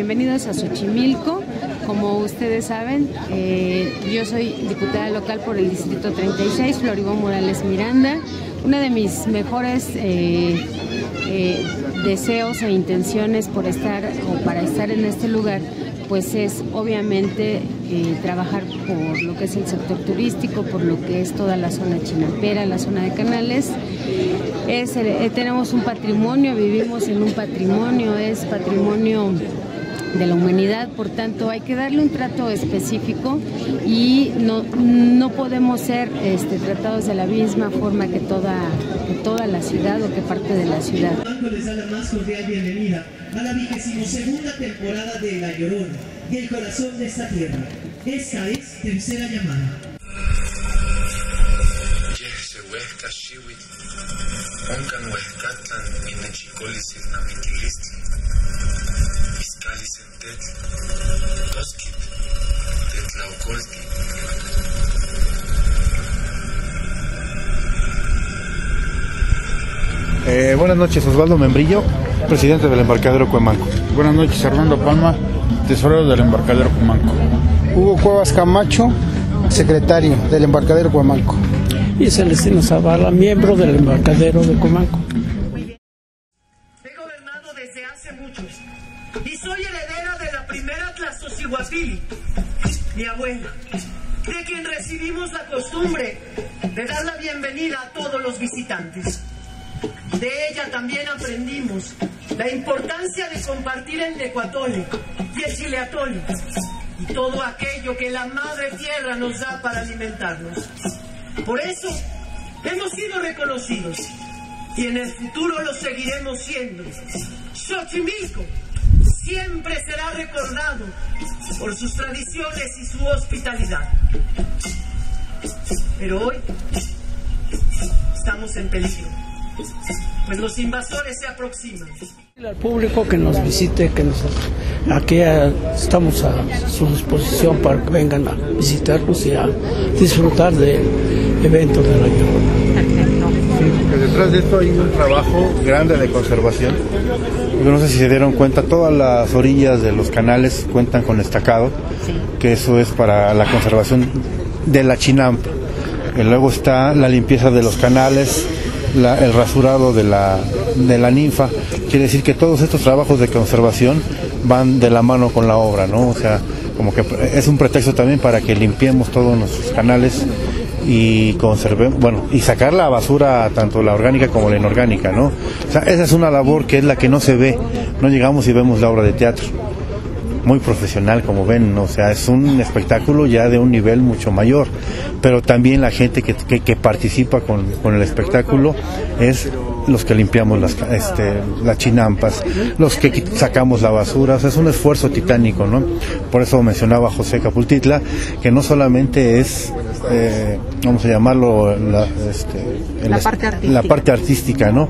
Bienvenidos a Xochimilco. Como ustedes saben, eh, yo soy diputada local por el Distrito 36, Floribón Morales Miranda. Una de mis mejores eh, eh, deseos e intenciones por estar o para estar en este lugar pues es obviamente trabajar por lo que es el sector turístico, por lo que es toda la zona chinampera, la zona de canales. Es, tenemos un patrimonio, vivimos en un patrimonio, es patrimonio de la humanidad, por tanto hay que darle un trato específico y no, no podemos ser este, tratados de la misma forma que toda, que toda la ciudad o que parte de la ciudad. les da la más cordial bienvenida a la vigésimo segunda temporada de La Llorona y el corazón de esta tierra. Esta es tercera llamada. Eh, buenas noches, Osvaldo Membrillo, presidente del embarcadero Cuemanco. Buenas noches, Armando Palma, tesorero del embarcadero Cuemanco. Hugo Cuevas Camacho, secretario del embarcadero Cuemanco. Y Celestino Zavala, miembro del embarcadero de Cuemanco. He gobernado desde hace muchos y soy heredera de la primera Tlastosiguapili, mi abuela, de quien recibimos la costumbre de dar la bienvenida a todos los visitantes. De ella también aprendimos la importancia de compartir el necuatole y el chileatole y todo aquello que la madre tierra nos da para alimentarnos. Por eso hemos sido reconocidos y en el futuro lo seguiremos siendo. Xochimilco siempre será recordado por sus tradiciones y su hospitalidad. Pero hoy estamos en peligro pues los invasores se aproximan. Al público que nos visite, que nos aquí estamos a su disposición para que vengan a visitarnos y a disfrutar del evento del año. Detrás de esto hay un trabajo grande de conservación. no sé si se dieron cuenta, todas las orillas de los canales cuentan con estacado, que eso es para la conservación de la chinampa. Y luego está la limpieza de los canales, el rasurado de la, de la ninfa. Quiere decir que todos estos trabajos de conservación van de la mano con la obra, ¿no? O sea, como que es un pretexto también para que limpiemos todos nuestros canales y conservemos, bueno, y sacar la basura, tanto la orgánica como la inorgánica, ¿no? O sea, esa es una labor que es la que no se ve. No llegamos y vemos la obra de teatro muy profesional, como ven, o sea, es un espectáculo ya de un nivel mucho mayor, pero también la gente que, que, participa con, con, el espectáculo es los que limpiamos las, este, las chinampas, los que sacamos la basura, o sea, es un esfuerzo titánico, ¿no? Por eso mencionaba José Capultitla, que no solamente es, eh, vamos a llamarlo, la, este, la, parte artística. la parte artística, ¿no?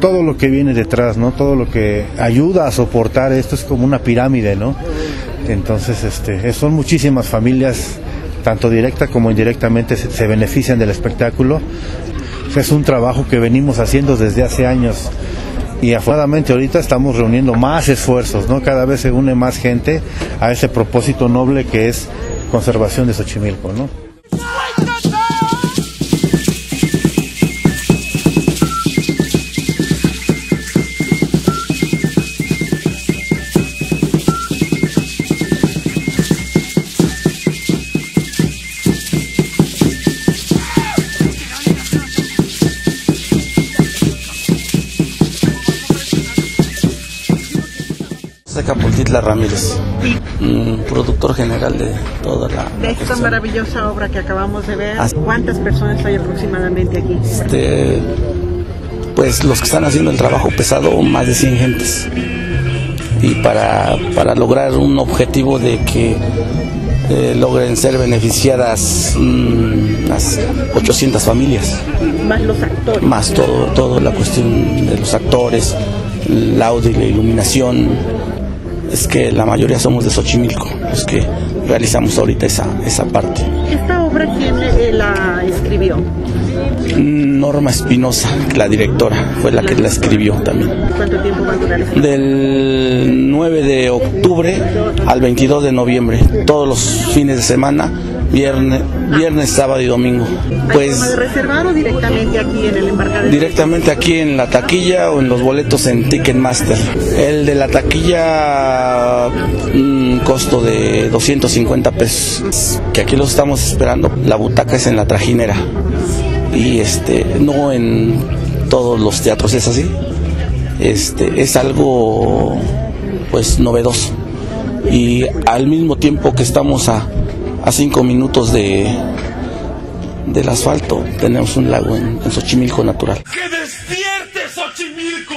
Todo lo que viene detrás, ¿no? Todo lo que ayuda a soportar esto es como una pirámide, ¿no? Entonces, este, son muchísimas familias, tanto directa como indirectamente, se, benefician del espectáculo. Es un trabajo que venimos haciendo desde hace años y afortunadamente ahorita estamos reuniendo más esfuerzos, ¿no? Cada vez se une más gente a ese propósito noble que es conservación de Xochimilco, ¿no? Capultitla Ramírez, productor general de toda la... De esta maravillosa obra que acabamos de ver, ¿cuántas personas hay aproximadamente aquí? Este, pues los que están haciendo el trabajo pesado, más de 100 gentes. Y para, para lograr un objetivo de que eh, logren ser beneficiadas mm, las 800 familias. Más los actores. Más todo, todo la cuestión de los actores, el audio y la iluminación, es que la mayoría somos de Xochimilco, los que realizamos ahorita esa, esa parte. Esta obra quién eh, la escribió? Norma Espinosa, la directora, fue la que la escribió también. ¿Cuánto tiempo va a durar? Del 9 de octubre al 22 de noviembre, todos los fines de semana, viernes, viernes sábado y domingo. ¿Hay forma de Pues reservar o directamente aquí en el embarcadero? directamente aquí en la taquilla o en los boletos en Ticketmaster. El de la taquilla, un costo de 250 pesos, que aquí los estamos esperando. La butaca es en la trajinera y este no en todos los teatros es así. Este es algo pues novedoso y al mismo tiempo que estamos a, a cinco minutos de del asfalto tenemos un lago en, en Xochimilco natural. ¡Que despierte, Xochimilco!